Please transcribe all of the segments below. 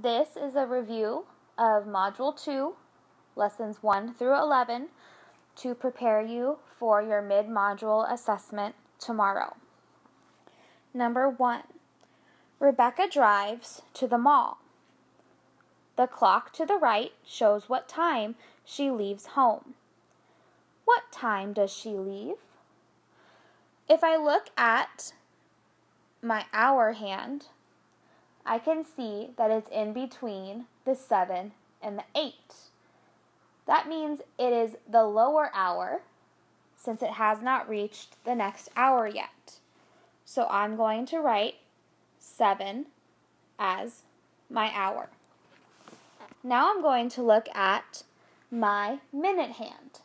This is a review of Module 2, Lessons 1 through 11, to prepare you for your mid module assessment tomorrow. Number 1 Rebecca drives to the mall. The clock to the right shows what time she leaves home. What time does she leave? If I look at my hour hand, I can see that it's in between the 7 and the 8. That means it is the lower hour since it has not reached the next hour yet. So I'm going to write 7 as my hour. Now I'm going to look at my minute hand.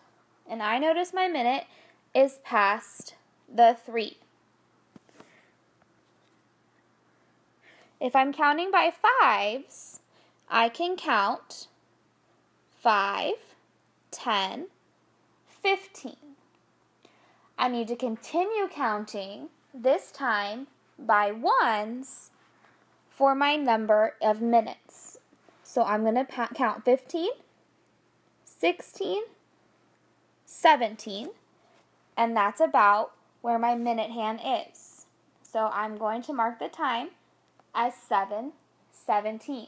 And I notice my minute is past the 3. If I'm counting by fives, I can count 5, 10, 15. I need to continue counting, this time by ones, for my number of minutes. So I'm going to count 15, 16, 17, and that's about where my minute hand is. So I'm going to mark the time as 717.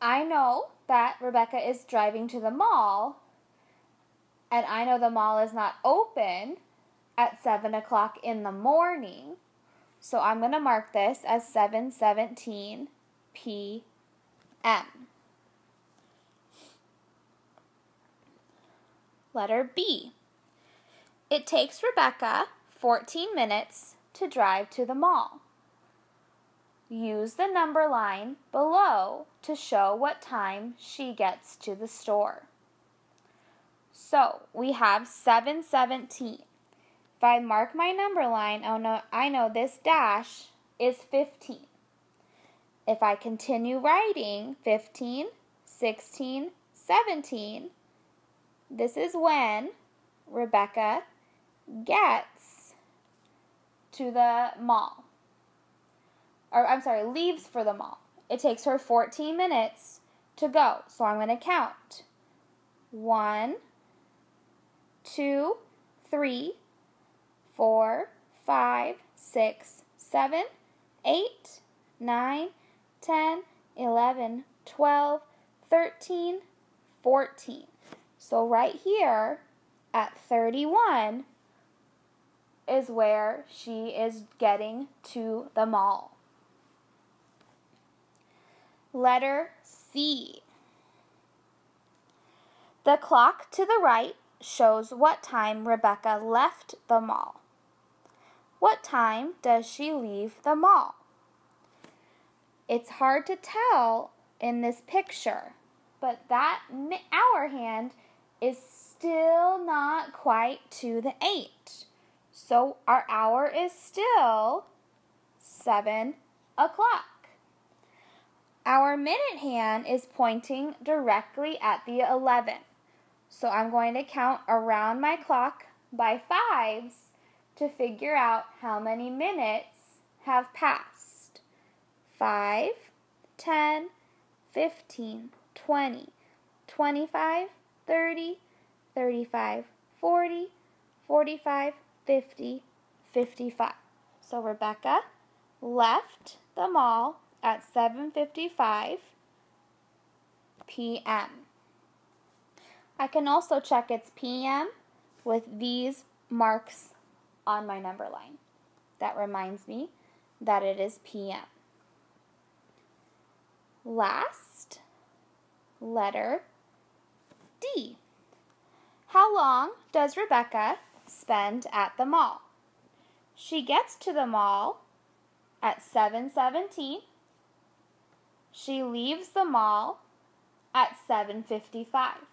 I know that Rebecca is driving to the mall, and I know the mall is not open at 7 o'clock in the morning. So I'm going to mark this as 7:17 p.m. Letter B. It takes Rebecca 14 minutes to drive to the mall. Use the number line below to show what time she gets to the store. So we have 717. If I mark my number line, oh no, I know this dash is 15. If I continue writing 15, 16, 17, this is when Rebecca gets to the mall. Or, I'm sorry, leaves for the mall. It takes her 14 minutes to go. So I'm going to count. One, two, three, four, five, six, seven, eight, nine, ten, eleven, twelve, thirteen, fourteen. So right here at 31, is where she is getting to the mall. Letter C. The clock to the right shows what time Rebecca left the mall. What time does she leave the mall? It's hard to tell in this picture, but that hour hand is still not quite to the 8. So our hour is still 7 o'clock. Our minute hand is pointing directly at the 11. So I'm going to count around my clock by fives to figure out how many minutes have passed. 5, 10, 15, 20, 25, 30, 35, 40, 45, 50, 55. So Rebecca left the mall at 7:55 p.m. I can also check its p.m. with these marks on my number line. That reminds me that it is p.m. Last letter D. How long does Rebecca spend at the mall. She gets to the mall at 7:17. She leaves the mall at 7:55.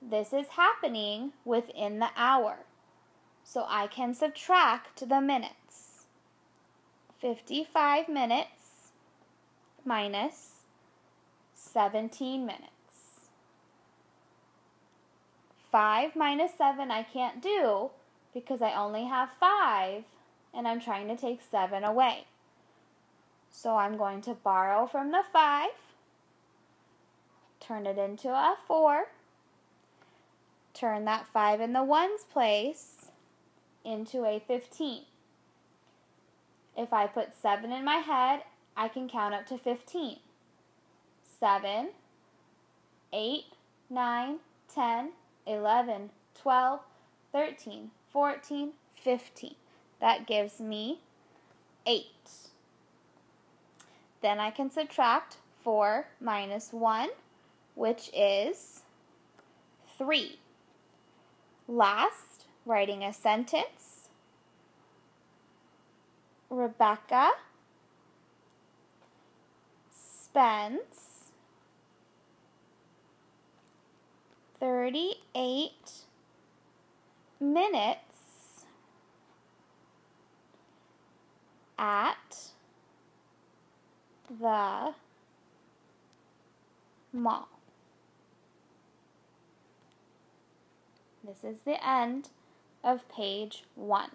This is happening within the hour. So I can subtract the minutes. 55 minutes minus 17 minutes. 5 minus 7 I can't do because I only have 5 and I'm trying to take 7 away. So I'm going to borrow from the 5, turn it into a 4, turn that 5 in the ones place into a 15. If I put 7 in my head, I can count up to 15. 7, 8, 9, 10, 11, 12, 13, 14, 15. That gives me 8. Then I can subtract 4 minus 1, which is 3. Last, writing a sentence. Rebecca spends 38 minutes at the mall. This is the end of page one.